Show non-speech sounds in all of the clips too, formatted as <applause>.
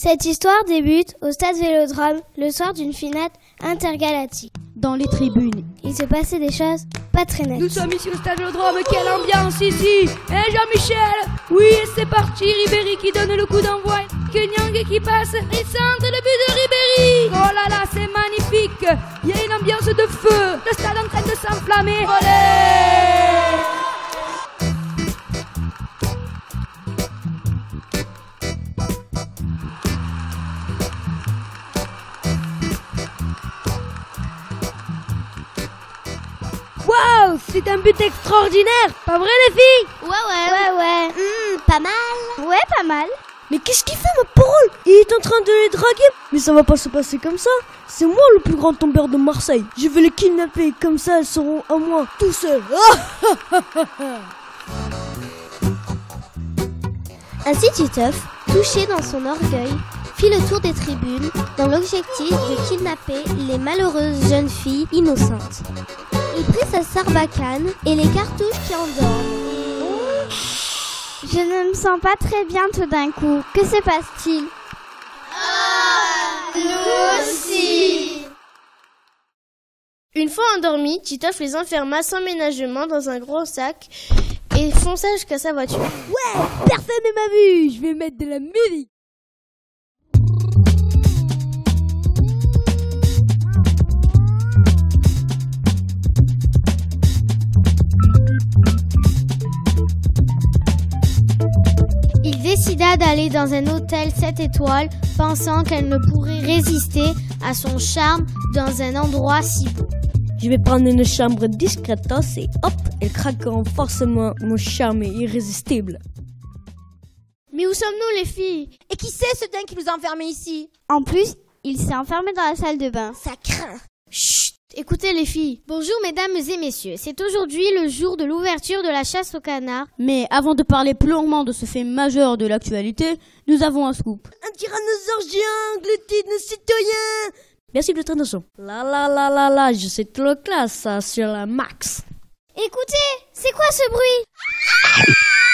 Cette histoire débute au stade Vélodrome le soir d'une finale intergalactique. Dans les tribunes, il se passait des choses pas très nettes. Nous sommes ici au stade Vélodrome, quelle ambiance ici Hein Jean-Michel? Oui, c'est parti, Ribéry qui donne le coup d'envoi. Kenyang qui passe, il centre le but de Ribéry Oh là là, c'est magnifique Il y a une ambiance de feu, le stade en train de s'enflammer. Waouh, c'est un but extraordinaire, pas vrai les filles? Ouais, ouais, ouais, ouais. Hum, pas mal. Ouais, pas mal. Mais qu'est-ce qu'il fait, ma parole? Il est en train de les draguer. Mais ça va pas se passer comme ça. C'est moi le plus grand tombeur de Marseille. Je vais les kidnapper, comme ça elles seront à moi, tout seul <laughs> Ainsi Titeuf, touché dans son orgueil, fit le tour des tribunes dans l'objectif de kidnapper les malheureuses jeunes filles innocentes. Il prit sa sarbacane et les cartouches qui endorment. Je ne me sens pas très bien tout d'un coup. Que se passe-t-il? Ah, nous aussi Une fois endormi, Titoff les enferma sans ménagement dans un gros sac et fonça jusqu'à sa voiture. Ouais, personne ne m'a vu, je vais mettre de la musique. Décida d'aller dans un hôtel 7 étoiles, pensant qu'elle ne pourrait résister à son charme dans un endroit si beau. Je vais prendre une chambre discretos et hop, elles craqueront forcément, mon charme est irrésistible. Mais où sommes-nous les filles? Et qui c'est ce dingue qui nous a enfermés ici? En plus, il s'est enfermé dans la salle de bain. Ça craint. Écoutez les filles. Bonjour mesdames et messieurs, c'est aujourd'hui le jour de l'ouverture de la chasse au canard. Mais avant de parler plus longuement de ce fait majeur de l'actualité, nous avons un scoop. Un tyrannosaure géant, glutine citoyen Merci de l'introduction. La la la la la, je sais trop classe ça sur la max. Écoutez, c'est quoi ce bruit?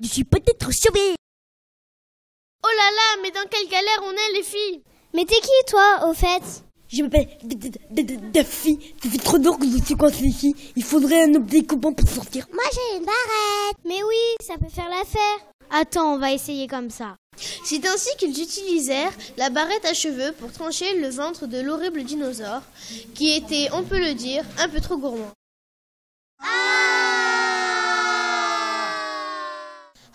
Je suis peut-être sauvé. Oh là là, mais dans quelle galère on est les filles Mais t'es qui toi, au fait? Je m'appelle Daffy. Ça fait trop d'heures que je suis coincé ici. Il faudrait un objet coupant pour sortir. Moi j'ai une barrette. Mais oui, ça peut faire l'affaire. Attends, on va essayer comme ça. C'est ainsi qu'ils utilisèrent la barrette à cheveux pour trancher le ventre de l'horrible dinosaure, qui était, on peut le dire, un peu trop gourmand.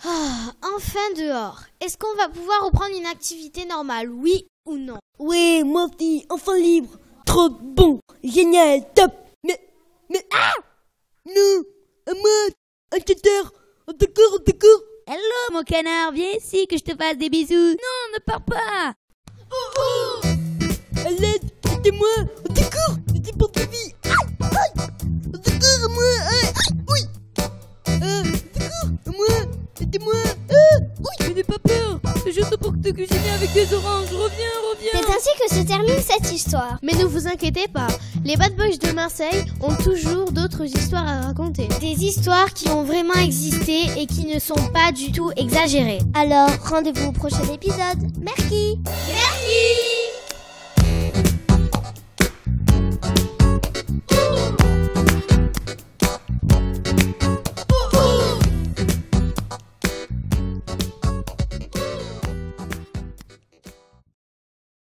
Ah, enfin dehors. Est-ce qu'on va pouvoir reprendre une activité normale, oui ou non? Ouais, moi aussi, enfin libre. Trop bon, génial, top. Mais, mais, ah Non, à moi, un cutter. D'accord, d'accord. Hello mon canard, viens ici que je te fasse des bisous. Non, ne pars pas À l'aide, aidez-moi. Te cuisiner avec des oranges. Reviens, C'est ainsi que se termine cette histoire. Mais ne vous inquiétez pas, les Bad Boys de Marseille ont toujours d'autres histoires à raconter. Des histoires qui ont vraiment existé et qui ne sont pas du tout exagérées. Alors, rendez-vous au prochain épisode. Merci Merci.